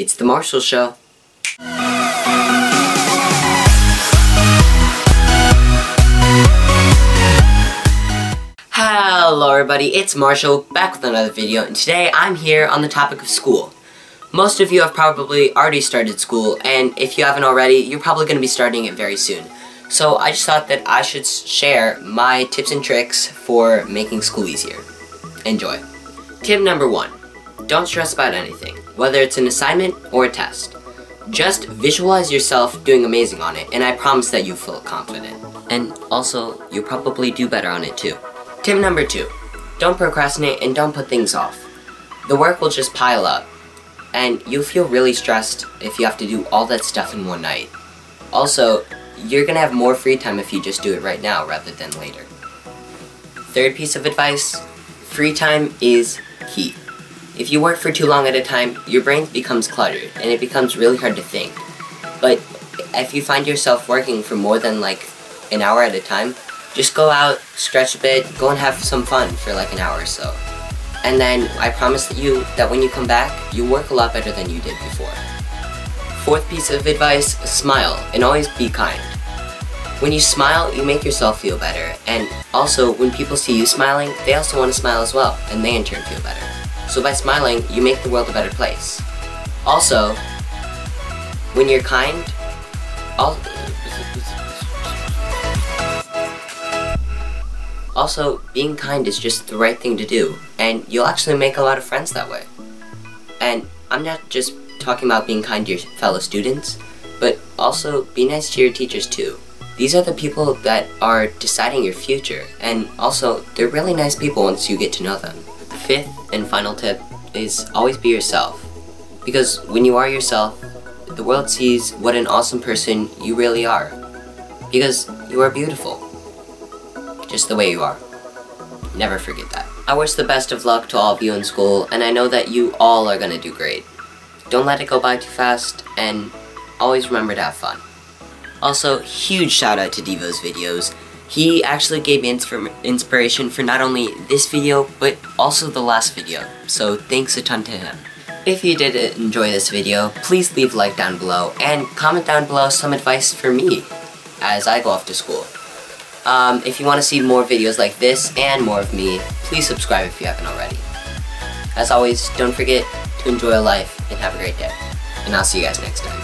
It's The Marshall Show. Hello everybody, it's Marshall, back with another video, and today I'm here on the topic of school. Most of you have probably already started school, and if you haven't already, you're probably going to be starting it very soon. So I just thought that I should share my tips and tricks for making school easier. Enjoy. Tip number one, don't stress about anything, whether it's an assignment or a test. Just visualize yourself doing amazing on it, and I promise that you feel confident. And also, you'll probably do better on it too. Tip number two, don't procrastinate and don't put things off. The work will just pile up, and you'll feel really stressed if you have to do all that stuff in one night. Also, you're gonna have more free time if you just do it right now rather than later. Third piece of advice, free time is key. If you work for too long at a time, your brain becomes cluttered and it becomes really hard to think. But if you find yourself working for more than like an hour at a time, just go out, stretch a bit, go and have some fun for like an hour or so. And then I promise you that when you come back, you work a lot better than you did before. Fourth piece of advice, smile and always be kind. When you smile, you make yourself feel better, and also when people see you smiling, they also want to smile as well, and they in turn feel better. So by smiling, you make the world a better place. Also, when you're kind, all, Also, being kind is just the right thing to do, and you'll actually make a lot of friends that way. And I'm not just talking about being kind to your fellow students, but also be nice to your teachers too. These are the people that are deciding your future, and also, they're really nice people once you get to know them. Fifth and final tip is always be yourself. Because when you are yourself, the world sees what an awesome person you really are. Because you are beautiful just the way you are. Never forget that. I wish the best of luck to all of you in school, and I know that you all are gonna do great. Don't let it go by too fast, and always remember to have fun. Also, huge shout out to Devo's videos. He actually gave me inspiration for not only this video, but also the last video, so thanks a ton to him. If you did enjoy this video, please leave a like down below, and comment down below some advice for me as I go off to school. Um, if you want to see more videos like this and more of me, please subscribe if you haven't already. As always, don't forget to enjoy life and have a great day. And I'll see you guys next time.